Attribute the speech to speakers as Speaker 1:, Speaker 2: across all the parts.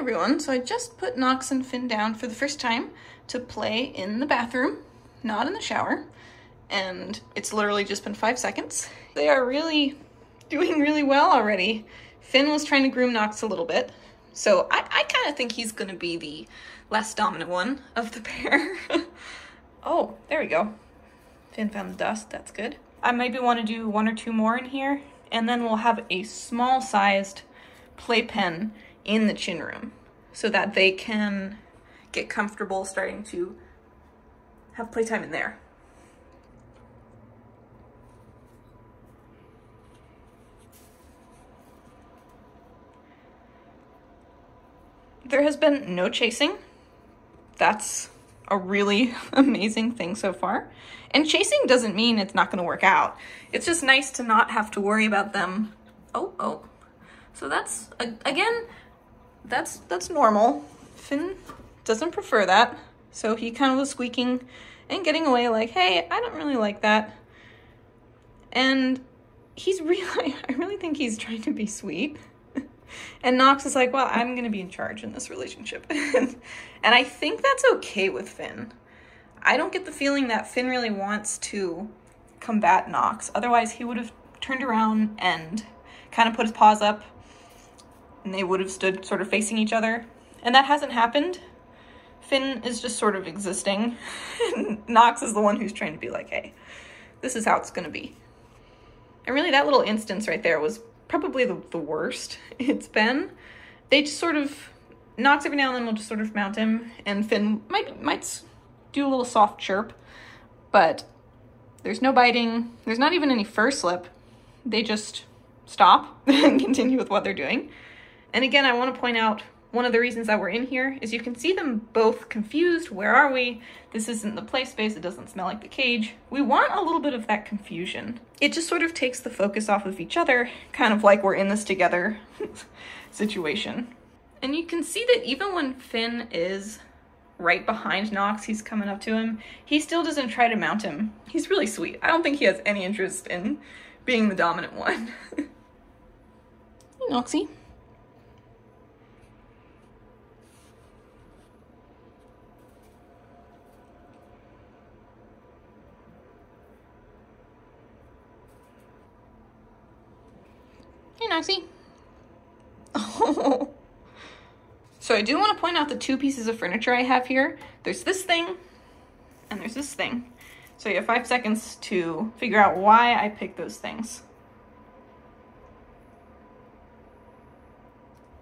Speaker 1: everyone, so I just put Knox and Finn down for the first time to play in the bathroom, not in the shower, and it's literally just been five seconds. They are really doing really well already. Finn was trying to groom Knox a little bit, so I, I kind of think he's gonna be the less dominant one of the pair. oh, there we go. Finn found the dust, that's good. I maybe want to do one or two more in here, and then we'll have a small sized playpen in the chin room so that they can get comfortable starting to have playtime in there. There has been no chasing. That's a really amazing thing so far. And chasing doesn't mean it's not going to work out. It's just nice to not have to worry about them. Oh, oh. So that's, again, that's that's normal. Finn doesn't prefer that. So he kind of was squeaking and getting away like, hey, I don't really like that. And he's really, I really think he's trying to be sweet. and Knox is like, well, I'm going to be in charge in this relationship. and I think that's okay with Finn. I don't get the feeling that Finn really wants to combat Knox. Otherwise, he would have turned around and kind of put his paws up and they would have stood sort of facing each other. And that hasn't happened. Finn is just sort of existing. Knox is the one who's trying to be like, hey, this is how it's going to be. And really, that little instance right there was probably the, the worst it's been. They just sort of, Knox every now and then will just sort of mount him, and Finn might, might do a little soft chirp, but there's no biting. There's not even any fur slip. They just stop and continue with what they're doing. And again, I want to point out one of the reasons that we're in here is you can see them both confused. Where are we? This isn't the play space. It doesn't smell like the cage. We want a little bit of that confusion. It just sort of takes the focus off of each other, kind of like we're in this together situation. And you can see that even when Finn is right behind Knox, he's coming up to him, he still doesn't try to mount him. He's really sweet. I don't think he has any interest in being the dominant one. hey, Noxie. Hey, Noxie. Oh. So I do want to point out the two pieces of furniture I have here. There's this thing, and there's this thing. So you have five seconds to figure out why I picked those things.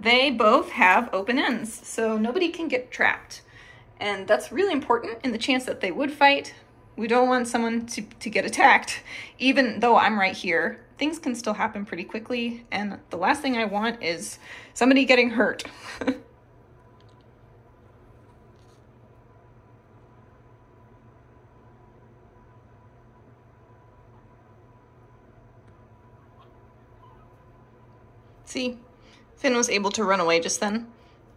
Speaker 1: They both have open ends, so nobody can get trapped. And that's really important in the chance that they would fight. We don't want someone to, to get attacked, even though I'm right here things can still happen pretty quickly, and the last thing I want is somebody getting hurt. See, Finn was able to run away just then,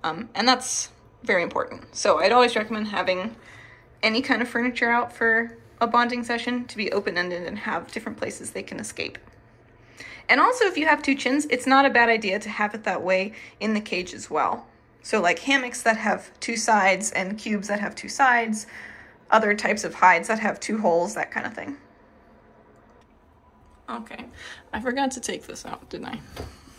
Speaker 1: um, and that's very important. So I'd always recommend having any kind of furniture out for a bonding session to be open-ended and have different places they can escape. And also, if you have two chins, it's not a bad idea to have it that way in the cage as well. So like hammocks that have two sides and cubes that have two sides, other types of hides that have two holes, that kind of thing. Okay, I forgot to take this out, didn't I?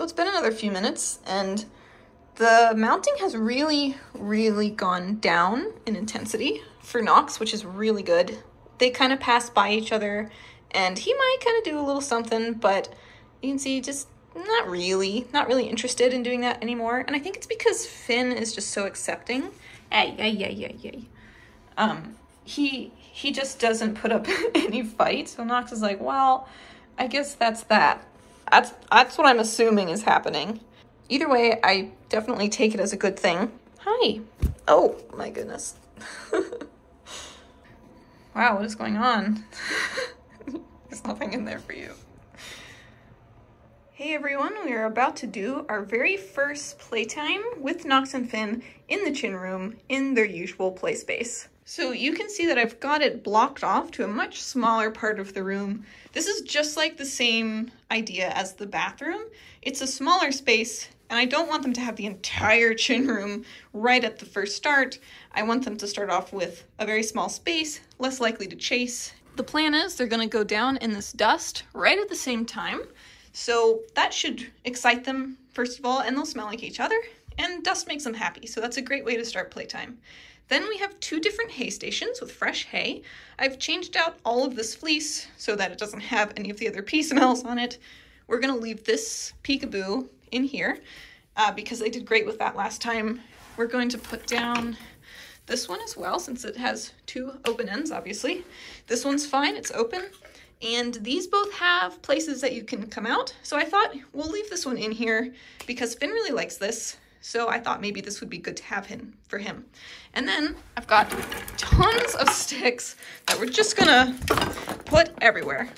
Speaker 1: So it's been another few minutes and the mounting has really, really gone down in intensity for Knox, which is really good. They kind of pass by each other and he might kind of do a little something, but you can see just not really, not really interested in doing that anymore. And I think it's because Finn is just so accepting. Hey, hey, hey, hey, hey. Um, he, he just doesn't put up any fight. So Knox is like, well, I guess that's that. That's, that's what I'm assuming is happening. Either way, I definitely take it as a good thing. Hi. Oh, my goodness. wow, what is going on? There's nothing in there for you. Hey everyone, we are about to do our very first playtime with Knox and Finn in the chin room in their usual play space. So you can see that I've got it blocked off to a much smaller part of the room. This is just like the same idea as the bathroom. It's a smaller space and I don't want them to have the entire chin room right at the first start. I want them to start off with a very small space, less likely to chase. The plan is they're gonna go down in this dust right at the same time. So that should excite them, first of all, and they'll smell like each other, and dust makes them happy, so that's a great way to start playtime. Then we have two different hay stations with fresh hay. I've changed out all of this fleece so that it doesn't have any of the other pee smells on it. We're gonna leave this peekaboo in here uh, because they did great with that last time. We're going to put down this one as well since it has two open ends, obviously. This one's fine, it's open. And these both have places that you can come out. So I thought we'll leave this one in here because Finn really likes this. So I thought maybe this would be good to have him for him. And then I've got tons of sticks that we're just gonna put everywhere.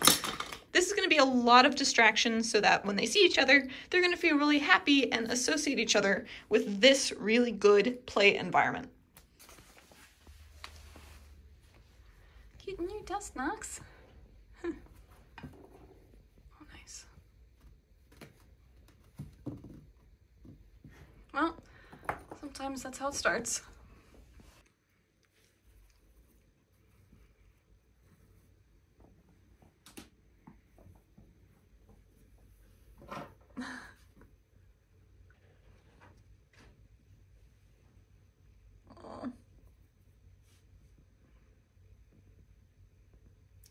Speaker 1: This is gonna be a lot of distractions so that when they see each other, they're gonna feel really happy and associate each other with this really good play environment. Getting your dust, Knox. Well, sometimes that's how it starts.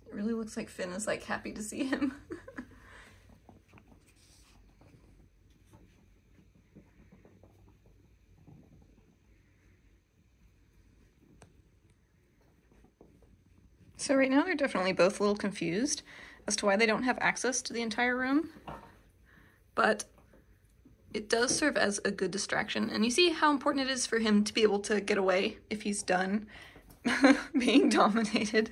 Speaker 1: It really looks like Finn is like happy to see him. So right now they're definitely both a little confused as to why they don't have access to the entire room, but it does serve as a good distraction. And you see how important it is for him to be able to get away if he's done being dominated,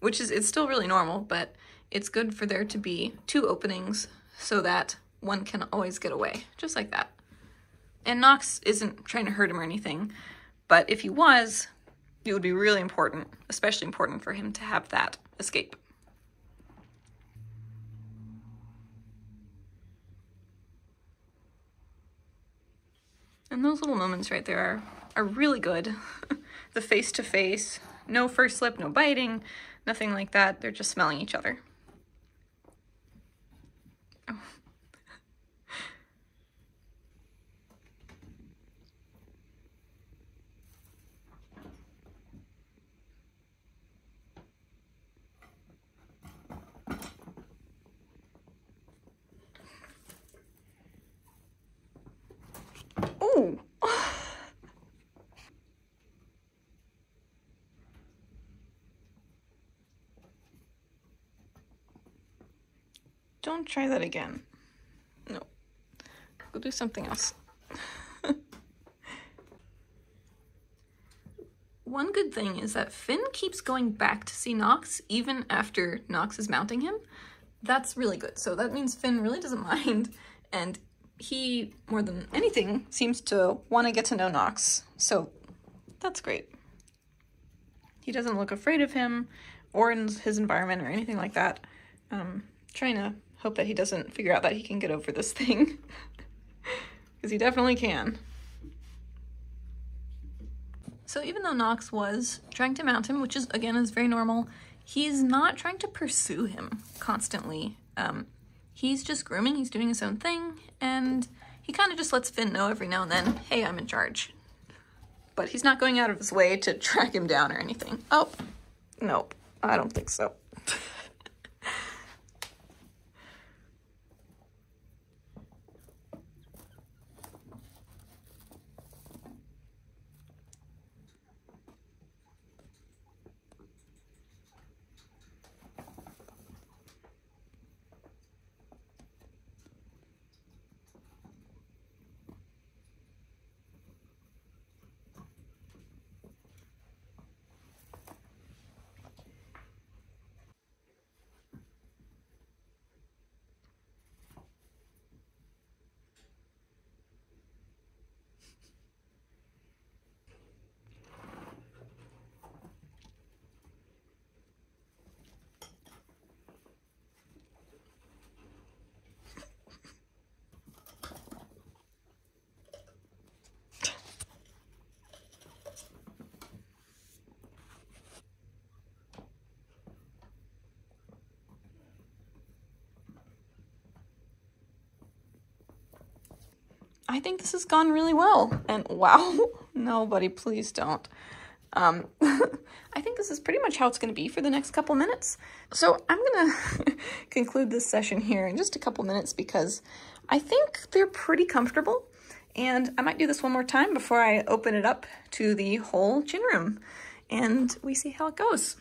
Speaker 1: which is, it's still really normal, but it's good for there to be two openings so that one can always get away, just like that. And Knox isn't trying to hurt him or anything, but if he was, it would be really important, especially important for him to have that escape. And those little moments right there are, are really good. the face to face, no fur slip, no biting, nothing like that. They're just smelling each other. Don't try that again. No. Go do something else. One good thing is that Finn keeps going back to see Knox even after Knox is mounting him. That's really good. So that means Finn really doesn't mind and he, more than anything, seems to want to get to know Knox. So that's great. He doesn't look afraid of him or in his environment or anything like that. Um, trying to hope that he doesn't figure out that he can get over this thing. Because he definitely can. So even though Knox was trying to mount him, which is, again, is very normal, he's not trying to pursue him constantly. Um, he's just grooming, he's doing his own thing, and he kind of just lets Finn know every now and then, hey, I'm in charge. But he's not going out of his way to track him down or anything. Oh, nope, I don't think so. I think this has gone really well. And wow, nobody, please don't. Um, I think this is pretty much how it's going to be for the next couple minutes. So I'm going to conclude this session here in just a couple minutes because I think they're pretty comfortable. And I might do this one more time before I open it up to the whole chin room and we see how it goes.